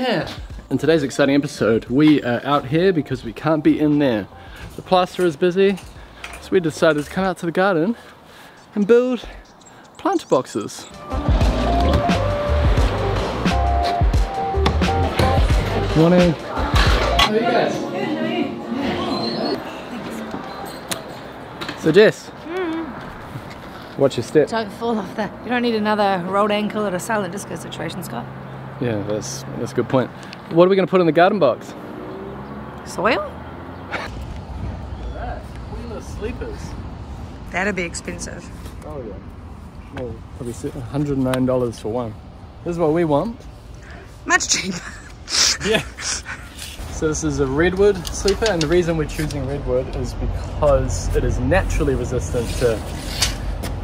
here. In today's exciting episode, we are out here because we can't be in there. The plaster is busy, so we decided to come out to the garden and build plant boxes. Morning. How are you guys? So Jess, mm-hmm. watch your step. Don't fall off that. You don't need another rolled ankle or a silent disco situation, Scott. Yeah, that's that's a good point. What are we going to put in the garden box? Soil? Wheeler sleepers. That'd be expensive. Oh yeah. Well, probably $109 for one. This is what we want. Much cheaper. Yeah. So this is a redwood sleeper and the reason we're choosing redwood is because it is naturally resistant to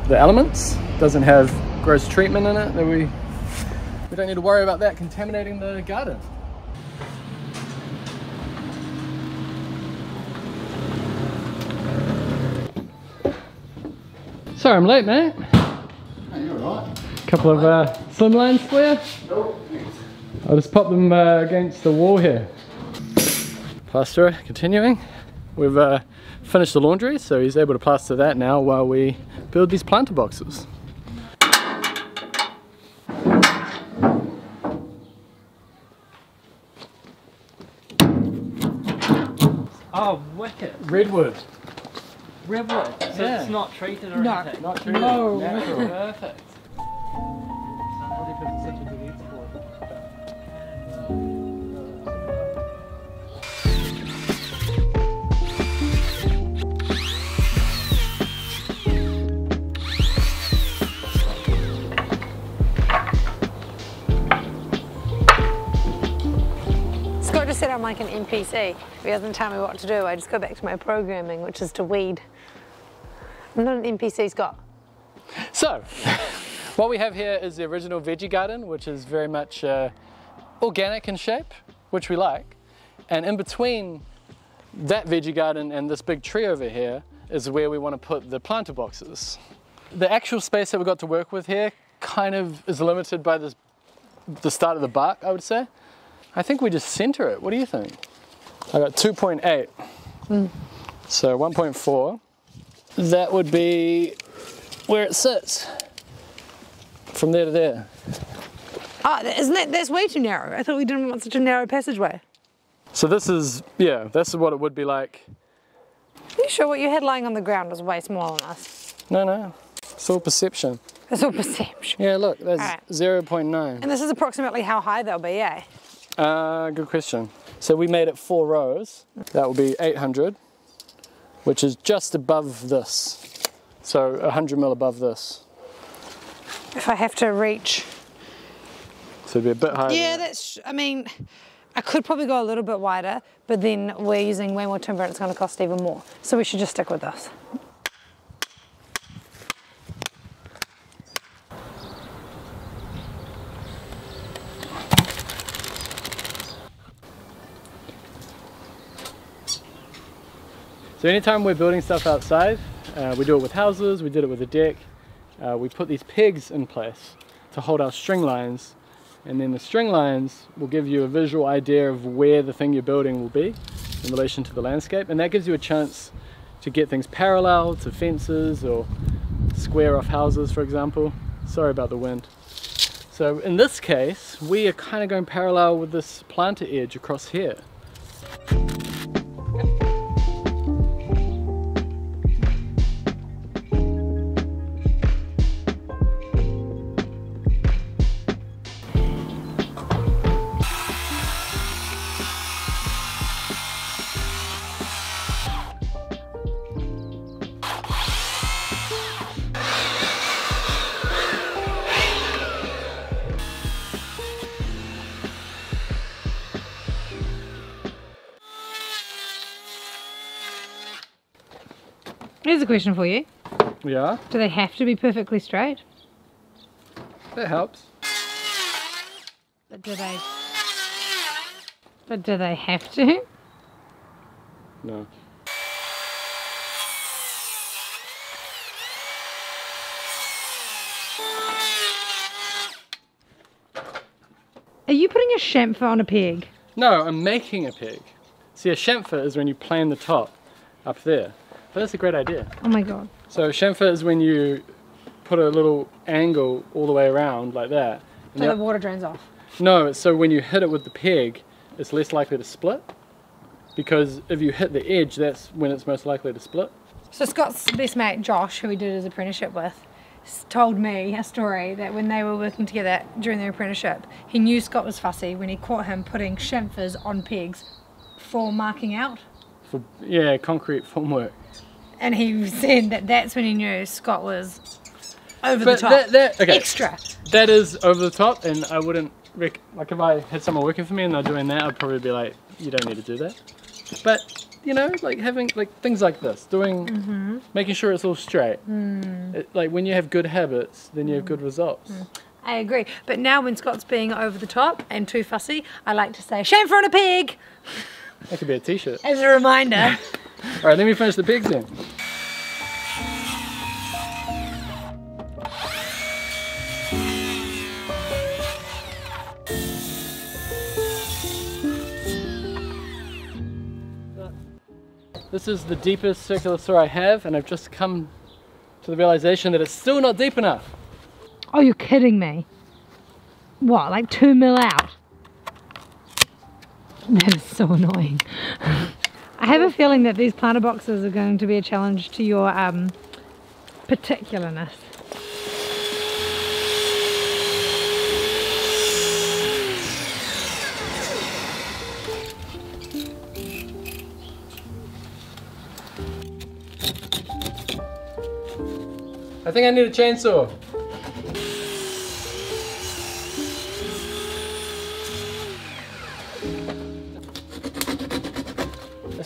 the elements. Doesn't have gross treatment in it that we we don't need to worry about that contaminating the garden. Sorry I'm late mate. you're alright. Couple of uh, slim lines for you. I'll just pop them uh, against the wall here. Plasterer, continuing. We've uh, finished the laundry, so he's able to plaster that now while we build these planter boxes. Oh, wicked. Redwood. Redwood. So Yeah. it's not treated or No. anything. Not treated. No. Natural. Perfect. Like NPC. He doesn't tell me what to do. I just go back to my programming, which is to weed. I'm not an NPC, Scott. So, what we have here is the original veggie garden, which is very much uh, organic in shape, which we like. And in between that veggie garden and this big tree over here is where we want to put the planter boxes. The actual space that we got to work with here kind of is limited by this, the start of the bark, I would say. I think we just center it. What do you think? I got 2.8. So 1.4. That would be where it sits. From there to there. Oh, isn't that, that's way too narrow. I thought we didn't want such a narrow passageway. So this is, yeah, this is what it would be like. Are you sure what you had lying on the ground was way smaller than us? No, no, it's all perception. It's all perception. Yeah, look, there's Alright. 0.9. And this is approximately how high they'll be, eh? Uh, good question. So we made it four rows. That will be 800, which is just above this. So 100 mil above this. If I have to reach. So it'd be a bit higher. Yeah, that. that's, I mean, I could probably go a little bit wider, but then we're using way more timber and it's going to cost even more. So we should just stick with this. So anytime we're building stuff outside, uh, we do it with houses, we did it with a deck, uh, we put these pegs in place to hold our string lines and then the string lines will give you a visual idea of where the thing you're building will be in relation to the landscape and that gives you a chance to get things parallel to fences or square off houses for example. Sorry about the wind. So in this case we are kind of going parallel with this planter edge across here. Here's a question for you. Yeah, Do they have to be perfectly straight? that helps. But do they? But do they have to? No. Are you putting a chamfer on a peg? No, I'm making a pig. See, a chamfer is when you plane the top up there. But that's a great idea. Oh my god. So chamfer is when you put a little angle all the way around like that. And So the- the water drains off. no, so when you hit it with the peg, it's less likely to split. Because if you hit the edge, that's when it's most likely to split. So Scott's best mate Josh, who he did his apprenticeship with, told me a story that when they were working together during their apprenticeship, he knew Scott was fussy when he caught him putting chamfers on pegs for marking out. For yeah, concrete formwork. And he said that that's when he knew Scott was over But the top. that- that- okay. Extra. That is over the top, and I wouldn't rec- like if I had someone working for me and they're doing that, I'd probably be like, you don't need to do that. But you know, like having like things like this, doing, Mm-hmm. making sure it's all straight. Mm. It, like when you have good habits, then you have good results. I agree. But now when Scott's being over the top and too fussy, I like to say, shame for on a pig, That could be a t-shirt. as a reminder. All right, let me finish the pigs then. This is the deepest circular saw I have, and I've just come to the realization that it's still not deep enough. oh, you're kidding me. What, like two mil out? That is so annoying. I have a feeling that these planter boxes are going to be a challenge to your um, particularness. I think I need a chainsaw.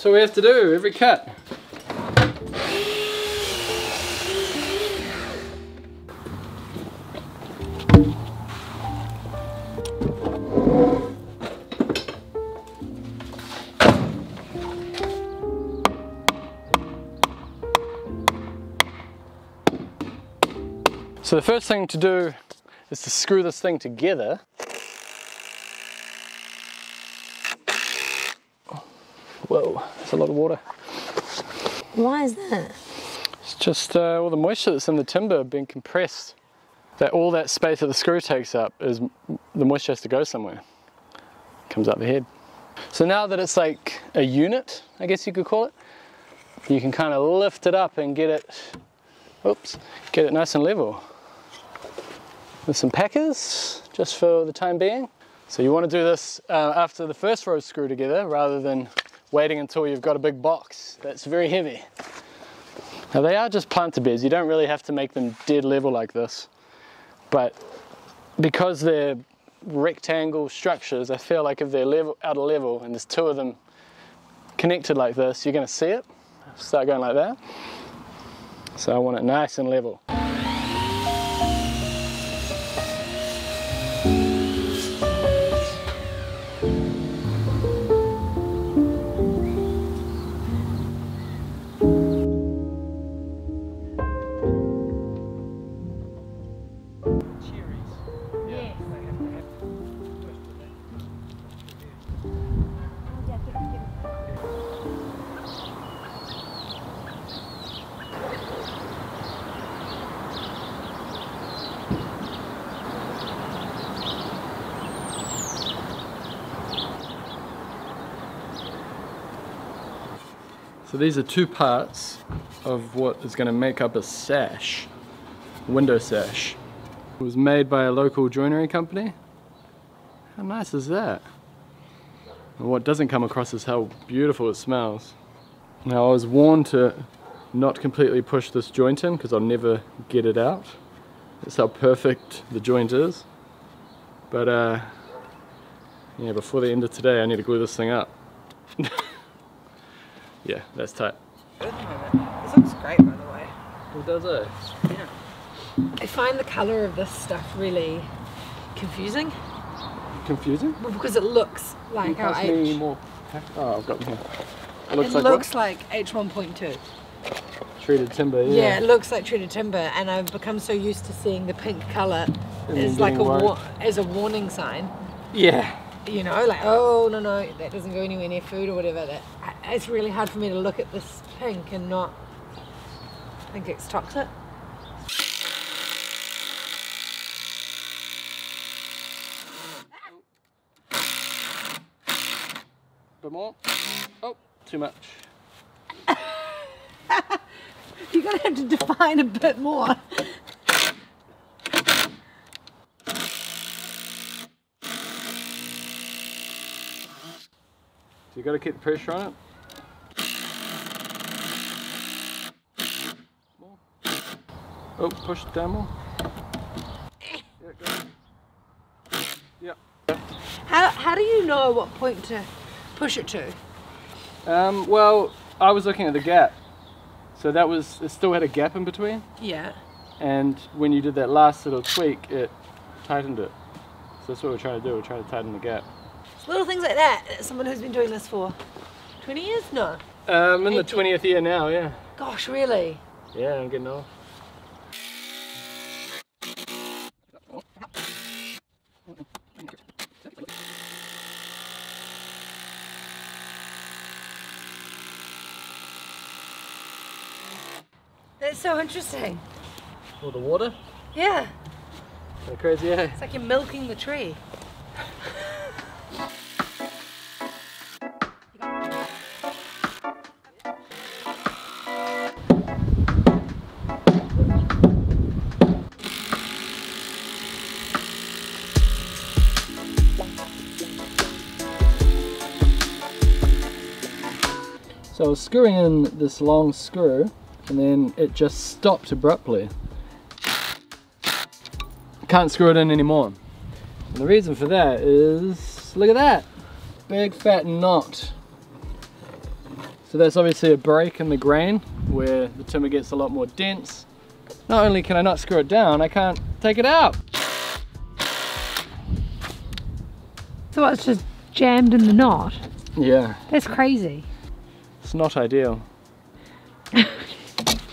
That's what we have to do every cut. So the first thing to do is to screw this thing together. Whoa, that's a lot of water. Why is that? It's just uh, all the moisture that's in the timber being compressed. That all that space that the screw takes up is the moisture has to go somewhere. Comes up the head. So now that it's like a unit, I guess you could call it, you can kind of lift it up and get it, oops, get it nice and level. With some packers, just for the time being. So you want to do this uh, after the first row screw together rather than waiting until you've got a big box that's very heavy. Now they are just planter beds, you don't really have to make them dead level like this. But because they're rectangle structures, I feel like if they're level, out of level and there's two of them connected like this, you're going to see it. Start going like that. So I want it nice and level. So these are two parts of what is going to make up a sash, window sash. It was made by a local joinery company. How nice is that? And what doesn't come across is how beautiful it smells. Now I was warned to not completely push this joint in because I'll never get it out. That's how perfect the joint is. But uh, yeah, before the end of today I need to glue this thing up. yeah, that's tight. This looks great, by the way. It does it? Yeah. I find the colour of this stuff really confusing Confusing? well, because it looks Can you like our pass me H. more Oh, I've got them here. It looks It like looks like H1.2. Treated timber, Yeah. yeah. it looks like treated timber, and I've become so used to seeing the pink colour as like a wa- as a warning sign Yeah. you know, like, oh, no, no, that doesn't go anywhere near food or whatever. That I- It's really hard for me to look at this pink and not think it's toxic. bit more. Oh, too much. You're going to have to define a bit more. So you got to keep the pressure on it. Oh, push it down more. Yeah. How, how do you know what point to push it to? Um, well, I was looking at the gap. So that was, it still had a gap in between. Yeah. And when you did that last little tweak, it tightened it. So that's what we're trying to do. We're trying to tighten the gap. Little things like that. Someone who's been doing this for 20 years? No. Um, in the 20th year now, yeah. Gosh, really? Yeah, I'm getting old. That's so interesting. All the water. Yeah. So crazy, eh? It's like you're milking the tree. So I was screwing in this long screw and then it just stopped abruptly. Can't screw it in anymore. And the reason for that is, look at that, big fat knot. So that's obviously a break in the grain where the timber gets a lot more dense. Not only can I not screw it down, I can't take it out. So it's just jammed in the knot. Yeah, That's crazy. it's not ideal.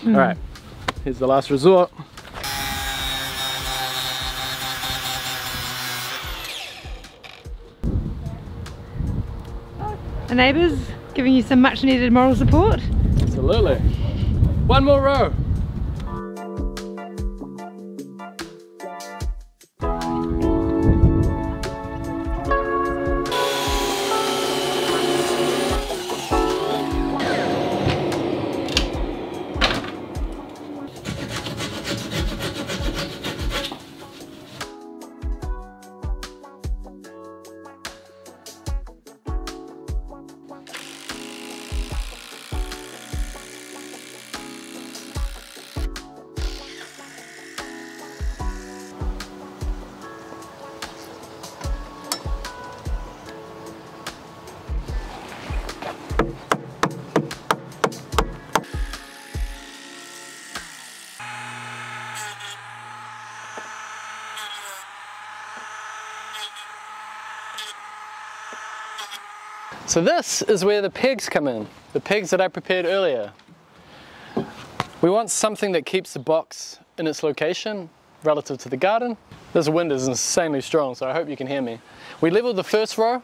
All right, mm. here's the last resort. The neighbours giving you some much needed moral support. Absolutely. One more row. So this is where the pegs come in, the pegs that I prepared earlier. We want something that keeps the box in its location relative to the garden. This wind is insanely strong, so I hope you can hear me. We leveled the first row,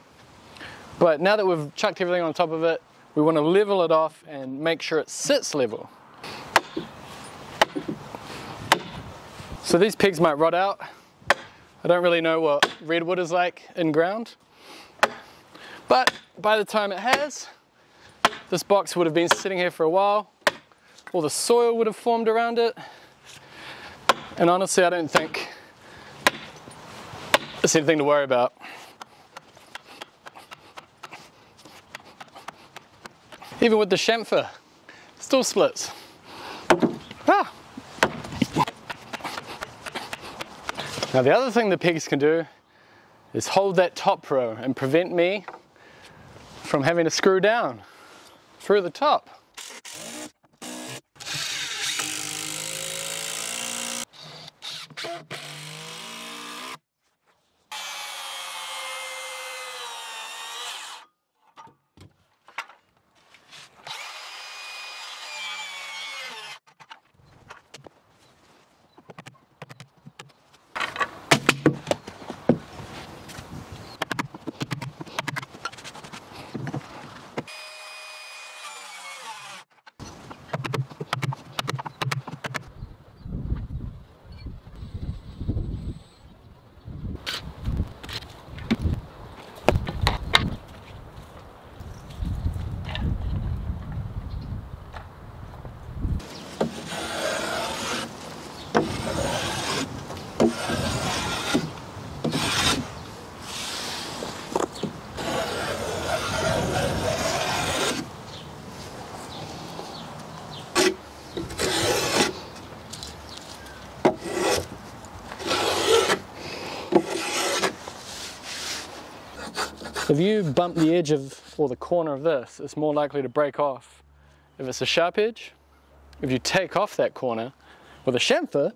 but now that we've chucked everything on top of it, we want to level it off and make sure it sits level. So these pegs might rot out. I don't really know what redwood is like in ground. But by the time it has, this box would have been sitting here for a while. All the soil would have formed around it. And honestly, I don't think it's anything to worry about. Even with the chamfer, still splits. Ah. Now the other thing the pigs can do is hold that top row and prevent me from having to screw down through the top. If you bump the edge of, or the corner of this, it's more likely to break off. If it's a sharp edge, if you take off that corner with a chamfer,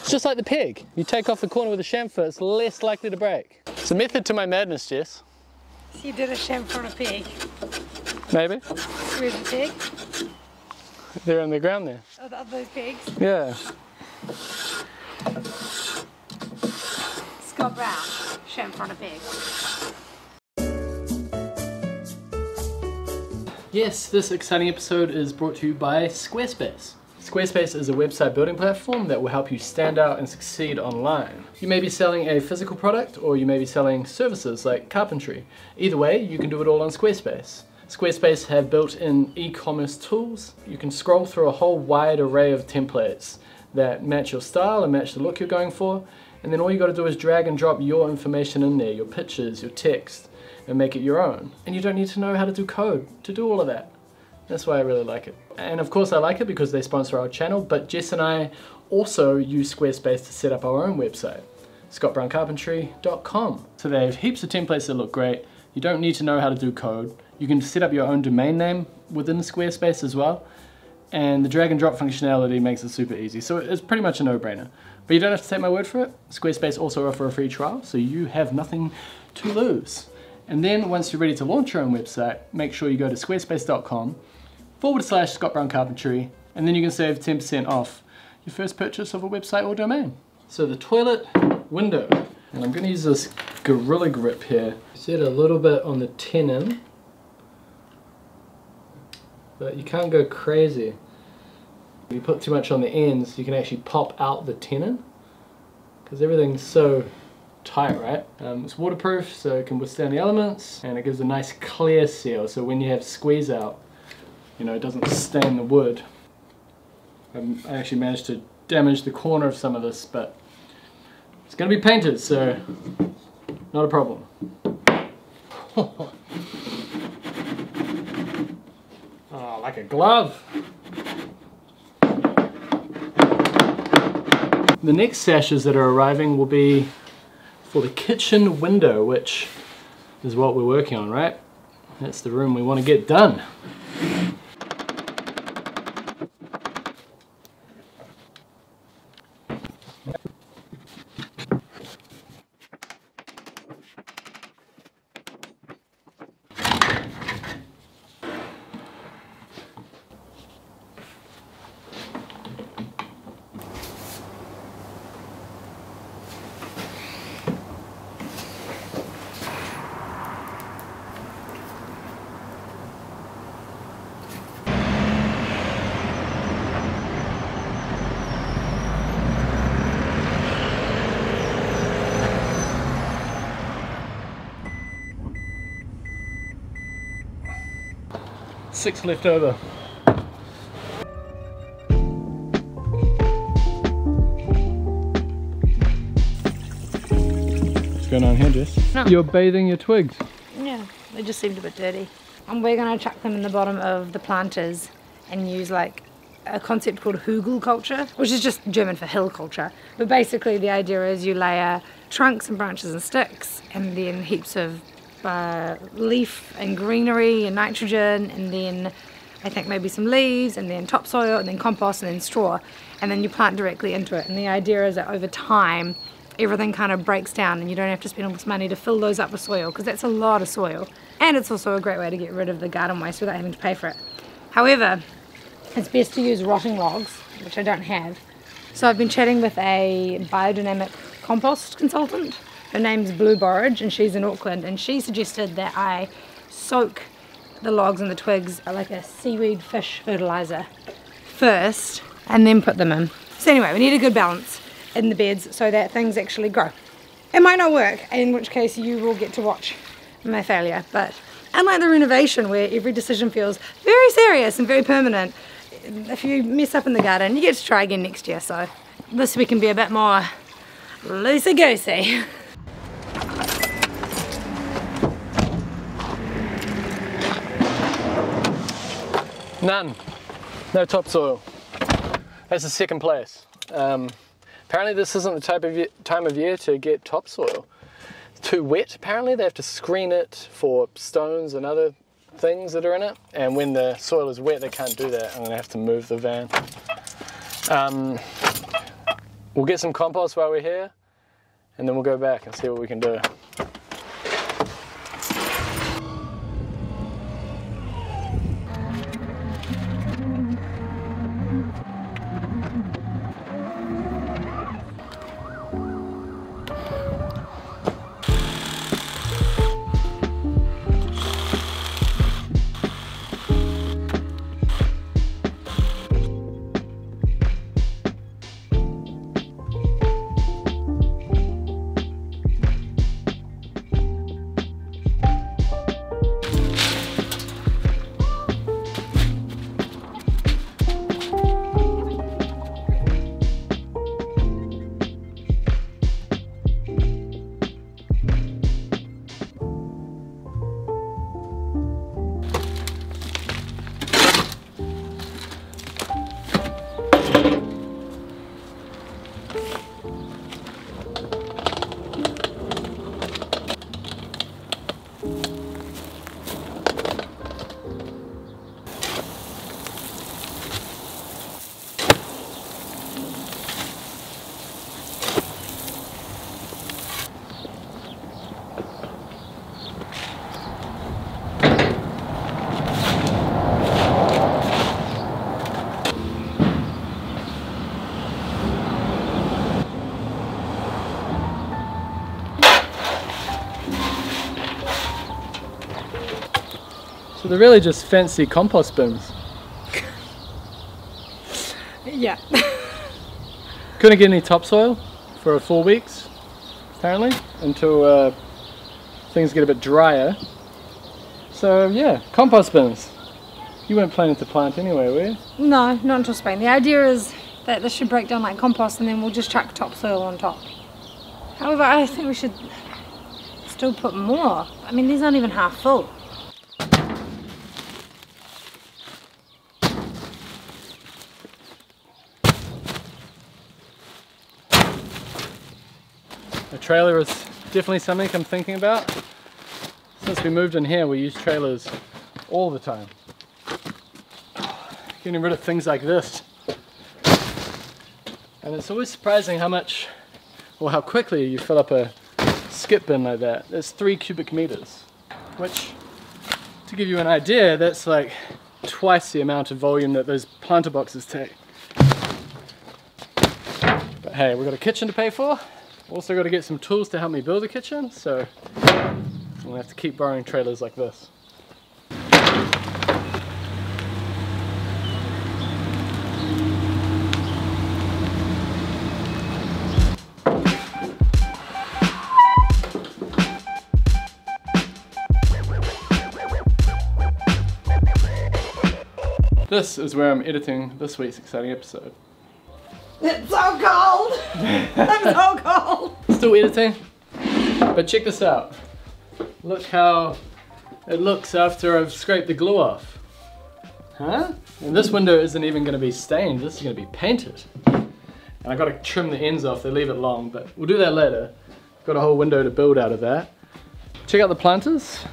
it's just like the peg. You take off the corner with a chamfer, it's less likely to break. It's a method to my madness, Jess. So you did a chamfer on a peg. Maybe. Where's the peg? They're on the ground there. Are, are those pegs? Yeah. Scott Brown, chamfer on a peg. Yes, this exciting episode is brought to you by Squarespace. Squarespace is a website building platform that will help you stand out and succeed online. You may be selling a physical product or you may be selling services like carpentry. Either way, you can do it all on Squarespace. Squarespace have built-in e-commerce tools. You can scroll through a whole wide array of templates that match your style and match the look you're going for. And then all you gotta do is drag and drop your information in there, your pictures, your text, and make it your own. And you don't need to know how to do code to do all of that. That's why I really like it. And of course I like it because they sponsor our channel, but Jess and I also use Squarespace to set up our own website, scottbrowncarpentry.com. So they have heaps of templates that look great. You don't need to know how to do code. You can set up your own domain name within Squarespace as well. And the drag and drop functionality makes it super easy. So it's pretty much a no-brainer. But you don't have to take my word for it. Squarespace also offer a free trial, so you have nothing to lose. And then once you're ready to launch your own website, make sure you go to squarespace.com forward slash Scott Brown Carpentry, and then you can save 10% off your first purchase of a website or domain. So the toilet window, and I'm gonna use this Gorilla Grip here. Set a little bit on the tenon, but you can't go crazy. If you put too much on the ends, you can actually pop out the tenon, because everything's so tight, right? Um, it's waterproof, so it can withstand the elements, and it gives a nice clear seal, so when you have squeeze out, you know, it doesn't stain the wood. Um, I actually managed to damage the corner of some of this, but it's going to be painted, so not a problem. oh, like a glove. The next sashes that are arriving will be for the kitchen window, which is what we're working on, right? That's the room we want to get done. Six left over. What's going on here, Jess? No. You're bathing your twigs. Yeah, they just seemed a bit dirty. And we're gonna chuck them in the bottom of the planters and use like a concept called Hügelkultur, which is just German for hill culture. But basically the idea is you layer trunks and branches and sticks and then heaps of uh, leaf and greenery and nitrogen and then I think maybe some leaves and then topsoil and then compost and then straw and then you plant directly into it and the idea is that over time everything kind of breaks down and you don't have to spend all this money to fill those up with soil because that's a lot of soil and it's also a great way to get rid of the garden waste without having to pay for it. However, it's best to use rotting logs, which I don't have. So I've been chatting with a biodynamic compost consultant. Her name's Blue Borage and she's in Auckland and she suggested that I soak the logs and the twigs uh, like a seaweed fish fertilizer first and then put them in. So anyway, we need a good balance in the beds so that things actually grow. It might not work, in which case you will get to watch my failure, but unlike the renovation where every decision feels very serious and very permanent, if you mess up in the garden, you get to try again next year, so this week can be a bit more loosey-goosey. None. No topsoil. That's the second place. Um, apparently this isn't the type of ye- time of year to get topsoil. too wet. Apparently, they have to screen it for stones and other things that are in it. And when the soil is wet, they can't do that. I'm gonna have to move the van. Um, we'll get some compost while we're here, and then we'll go back and see what we can do. So they're really just fancy compost bins. Yeah. Couldn't get any topsoil for four weeks, apparently, until uh, things get a bit drier. So yeah, compost bins. You weren't planning to plant anyway, were you? No, not until spring. The idea is that this should break down like compost and then we'll just chuck topsoil on top. However, I think we should still put more. I mean, these aren't even half full. Trailer is definitely something I'm thinking about. Since we moved in here, we use trailers all the time. Getting rid of things like this. And it's always surprising how much, or how quickly you fill up a skip bin like that. That's three cubic meters, which, to give you an idea, that's like twice the amount of volume that those planter boxes take. But hey, we've got a kitchen to pay for. Also got to get some tools to help me build a kitchen, so I'm gonna have to keep borrowing trailers like this. This is where I'm editing this week's exciting episode. It's so cold. I'm so cold. Still editing, but check this out. Look how it looks after I've scraped the glue off. Huh? And this window isn't even going to be stained, this is going to be painted. And I got to trim the ends off, they leave it long, but we'll do that later. Got a whole window to build out of that. Check out the planters.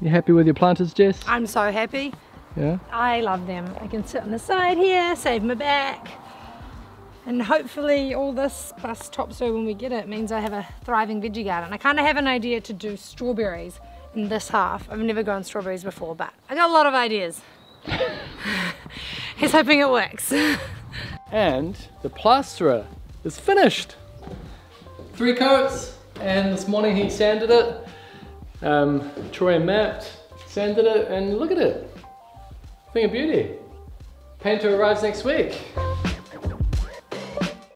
You happy with your planters, Jess? I'm so happy. Yeah? I love them. I can sit on the side here, save my back. And hopefully all this plus topsoil when we get it means I have a thriving veggie garden. I kind of have an idea to do strawberries in this half. I've never grown strawberries before, but I got a lot of ideas. He's hoping it works. And the plasterer is finished. Three coats, and this morning he sanded it. Um, Troy and Matt sanded it, and look at it. Thing of beauty. Painter arrives next week.